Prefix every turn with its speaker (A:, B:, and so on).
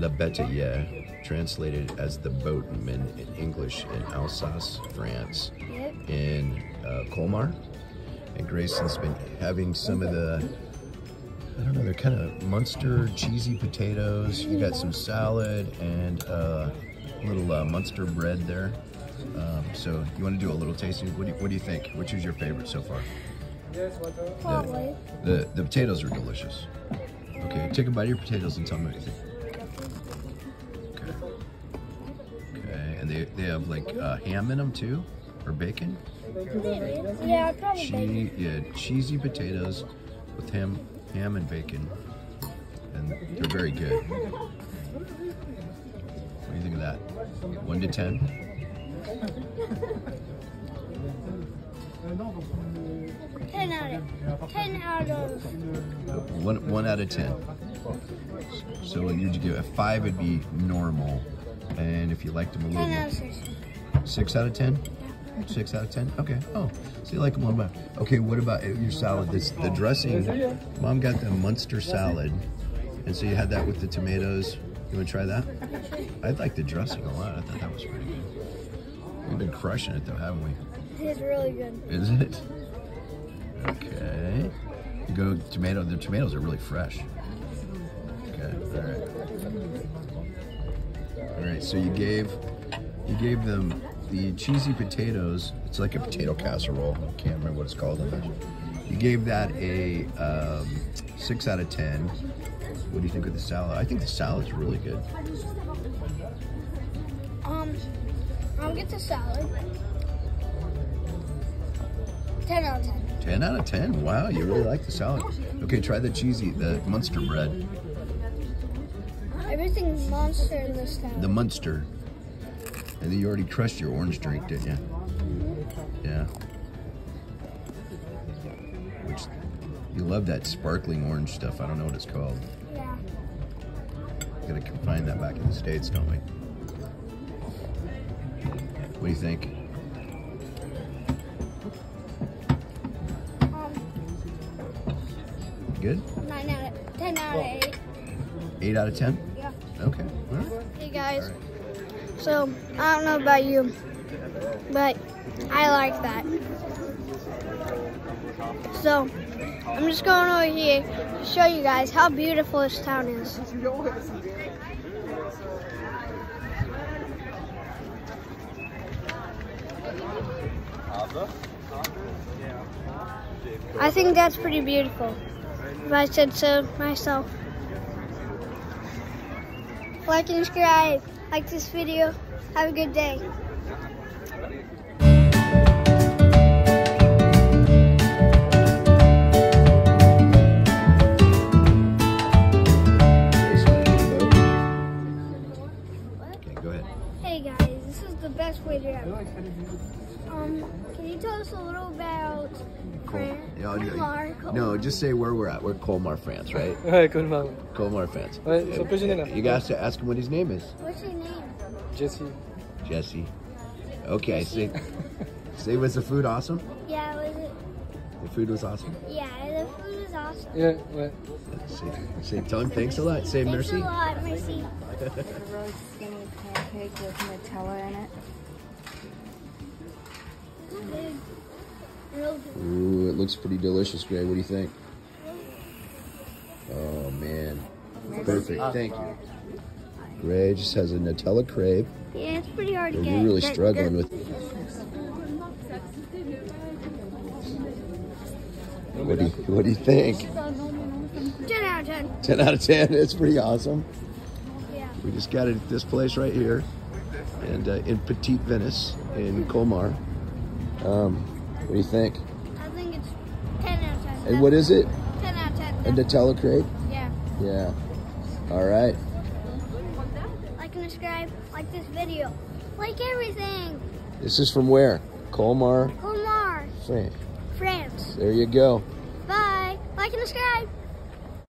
A: Les Bateliers, translated as the boatman in English in Alsace, France,
B: Yep.
A: in uh, Colmar. And Grayson's been having some of the, I don't know, they're kind of Munster cheesy potatoes. You got some salad and uh, a little uh, Munster bread there. Um, so you want to do a little tasting? What do you, what do you think? Which is your favorite so far?
B: Probably.
A: The the potatoes are delicious. Okay, take a bite of your potatoes and tell me what you think. They, they have like uh, ham in them too, or bacon.
B: Yeah, probably.
A: Che- yeah, cheesy potatoes with ham ham and bacon, and they're very good. What do you think of that? One to ten.
B: Ten out of ten out of
A: One one out of ten. So you'd give a five would be normal, and if you liked them a little
B: bit.
A: more.
B: out of six.
A: Six out of ten? Six out of ten? Okay. Oh, so you like them a little better. Okay, what about your salad? This the dressing. Mom got the Munster salad, and so you had that with the tomatoes. You want to try that? I like the dressing a lot. I thought that was pretty good. We've been crushing it though, haven't we?
B: It's really good.
A: Is it? Okay. You go tomato. The tomatoes are really fresh. Okay. All right. All right. So you gave you gave them the cheesy potatoes. It's like a potato casserole. I can't remember what it's called. You gave that a um, six out of ten. What do you think of the salad? I think the salad's really good.
B: Um, I'll get the salad. Ten out of ten.
A: 10 out of 10. Wow, you really like the salad. Okay, try the cheesy, the Munster bread.
B: Everything monster in this town.
A: The Munster. And then you already crushed your orange drink, didn't you? Yeah. Which, you love that sparkling orange stuff. I don't know what it's called.
B: yeah.
A: Gotta find that back in the States, don't we? What do you think?
B: Um,
A: Good?
B: nine out of ten out of eight.
A: 8 out of 10? Okay. Right.
B: Hey guys. So I don't know about you, but I like that. So I'm just going over here to show you guys how beautiful this town is. I think that's pretty beautiful. If I said so myself. Like and subscribe. Like this video. Have a good day. Best way to ever. Um, can you tell us a little about France?
A: Yeah,
B: Colmar, Colmar.
A: No, just say where we're at. We're Colmar, France, right?
C: Ouais, Colmar.
A: Colmar, France.
C: Ouais, son président.
A: You guys to ask him what his name is.
B: What's his name?
C: Jesse.
A: Jesse. Okay, say, say was the food awesome?
B: Yeah, it was it?
A: The food was awesome.
B: Yeah, the food was awesome.
C: Yeah.
A: Say, say tell him thanks a lot.
B: Thanks
A: mercy.
B: a lot, Mercy.
D: really skinny pancake with Nutella in it.
B: Good. Real good.
A: Ooh, it looks pretty delicious, Gray. What do you think? Oh man, perfect. Thank you. Gray just has a Nutella crepe.
B: Yeah, it's pretty hard to
A: We're
B: get.
A: really struggling with. What do you What do you think?
B: 10 out of 10.
A: Ten out of ten. It's pretty awesome.
B: Yeah.
A: We just got it at this place right here, and uh, in Petite Venice in Colmar. Um, what do you think?
B: I think it's 10 out of 10.
A: And what is it?
B: 10 out of 10.
A: A Nutella crepe?
B: Yeah.
A: Yeah. All right.
B: Like and subscribe. Like this video. Like everything.
A: This is from where? Colmar,
B: Colmar,
A: France.
B: France.
A: There you go.
B: Bye. Like and subscribe.